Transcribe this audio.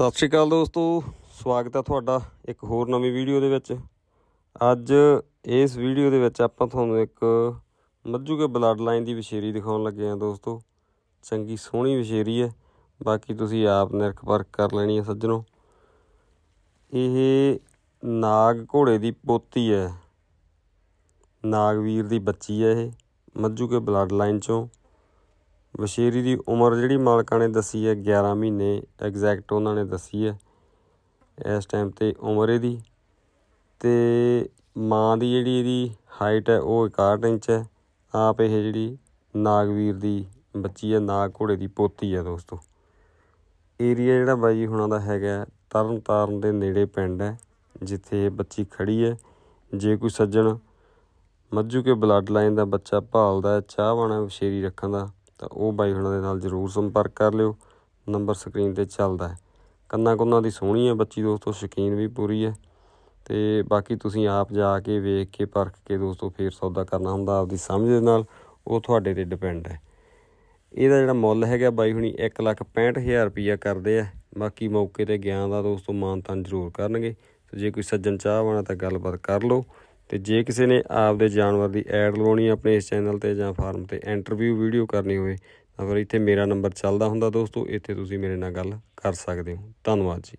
ਸਤਿ ਸ਼੍ਰੀ ਅਕਾਲ ਦੋਸਤੋ, ਸਵਾਗਤ ਹੈ ਤੁਹਾਡਾ ਇੱਕ ਹੋਰ ਨਵੀਂ ਵੀਡੀਓ ਦੇ ਵਿੱਚ। ਅੱਜ ਇਸ ਵੀਡੀਓ ਦੇ ਵਿੱਚ ਆਪਾਂ ਤੁਹਾਨੂੰ ਇੱਕ ਮੱਝੂ ਕੇ ਬਲੱਡ ਲਾਈਨ ਦੀ ਵਿਸ਼ੇਰੀ ਦਿਖਾਉਣ ਲੱਗੇ ਹਾਂ ਦੋਸਤੋ। ਚੰਗੀ ਸੋਹਣੀ ਵਿਸ਼ੇਰੀ ਹੈ, ਬਾਕੀ ਤੁਸੀਂ ਆਪ ਨਿਰਖ ਪਰਖ ਕਰ ਲੈਣੀ ਹੈ ਸੱਜਣੋ। ਇਹ ਨਾਗ ਘੋੜੇ ਦੀ ਪੋਤੀ ਹੈ। ਨਾਗਵੀਰ ਦੀ ਬੱਚੀ ਹੈ ਇਹ, ਮੱਝੂ ਕੇ ਬਲੱਡ ਲਾਈਨ ਚੋਂ। ਵਸ਼ੇਰੀ ਦੀ ਉਮਰ ਜਿਹੜੀ ਮਾਲਕਾਂ ਨੇ ਦੱਸੀ ਹੈ 11 ਮਹੀਨੇ ਐਗਜ਼ੈਕਟ ਉਹਨਾਂ ਨੇ ਦੱਸੀ ਹੈ। ਇਸ ਟਾਈਮ ਤੇ ਉਮਰ ਇਹਦੀ ਤੇ ਮਾਂ ਦੀ ਜਿਹੜੀ ਇਹਦੀ ਹਾਈਟ ਹੈ, ਉਹ 61 ਇੰਚ ਹੈ। ਆਪ ਇਹ ਜਿਹੜੀ ਨਾਗਵੀਰ ਦੀ ਬੱਚੀ ਹੈ ਨਾਗ ਘੋੜੇ ਦੀ ਪੋਤੀ ਹੈ ਦੋਸਤੋ। ਏਰੀਆ ਜਿਹੜਾ ਬਾਈ ਹੁਣਾਂ ਦਾ ਹੈਗਾ ਤਰਨ ਤਾਰਨ ਦੇ ਨੇੜੇ ਪਿੰਡ ਹੈ, ਜਿੱਥੇ ਇਹ ਬੱਚੀ ਖੜੀ ਹੈ। ਜੇ ਕੋਈ ਸੱਜਣ, ਮੱਝੂ ਕੇ ਬਲੱਡ ਲਾਈਨ ਦਾ ਬੱਚਾ ਭਾਲਦਾ ਹੈ, ਚਾਹਵਾਨਾ ਵਸ਼ੇਰੀ ਰੱਖਣ ਦਾ। ਤਾਂ ਉਹ ਬਾਈ ਹੁਣਾਂ ਦੇ ਨਾਲ ਜ਼ਰੂਰ ਸੰਪਰਕ ਕਰ ਲਿਓ। ਨੰਬਰ ਸਕਰੀਨ ਤੇ ਚੱਲਦਾ ਹੈ। ਕੰਨਾਂ ਕੁੰਨਾਂ ਦੀ ਸੋਹਣੀ ਹੈ ਬੱਚੀ ਦੋਸਤੋ, ਸ਼ਕੀਨ ਵੀ ਪੂਰੀ ਹੈ। ਤੇ ਬਾਕੀ ਤੁਸੀਂ ਆਪ ਜਾ ਕੇ ਵੇਖ ਕੇ, ਪਰਖ ਕੇ ਦੋਸਤੋ, ਫੇਰ ਸੌਦਾ ਕਰਨਾ ਹੁੰਦਾ ਆਪਦੀ ਸਮਝ ਦੇ ਨਾਲ, ਉਹ ਤੁਹਾਡੇ ਤੇ ਡਿਪੈਂਡ ਹੈ। ਇਹਦਾ ਜਿਹੜਾ ਮੁੱਲ ਹੈਗਾ ਬਾਈ ਹੁਣੀ 165000 ਰੁਪਈਆ ਕਰਦੇ ਆ। ਬਾਕੀ ਮੌਕੇ ਤੇ ਗਿਆ ਦਾ ਦੋਸਤੋ ਮਾਨਤਾਨ ਜ਼ਰੂਰ ਕਰਨਗੇ। ਤੇ ਜੇ ਕੋਈ ਸੱਜਣ ਚਾਹਵਾਨਾ ਤਾਂ ਗੱਲਬਾਤ ਕਰ ਲਓ। ਤੇ ਜੇ ਕਿਸੇ ਨੇ ਆਪਦੇ ਜਾਨਵਰ ਦੀ ਐਡ ਲਵਾਉਣੀ ਆਪਣੇ ਇਸ ਚੈਨਲ ਤੇ ਜਾਂ ਫਾਰਮ ਤੇ ਇੰਟਰਵਿਊ, ਵੀਡੀਓ ਕਰਨੀ ਹੋਵੇ, ਤਾਂ ਫਿਰ ਇੱਥੇ ਮੇਰਾ ਨੰਬਰ ਚੱਲਦਾ ਹੁੰਦਾ ਦੋਸਤੋ, ਇੱਥੇ ਤੁਸੀਂ ਮੇਰੇ ਨਾਲ ਗੱਲ ਕਰ ਸਕਦੇ ਹੋ। ਧੰਨਵਾਦ ਜੀ।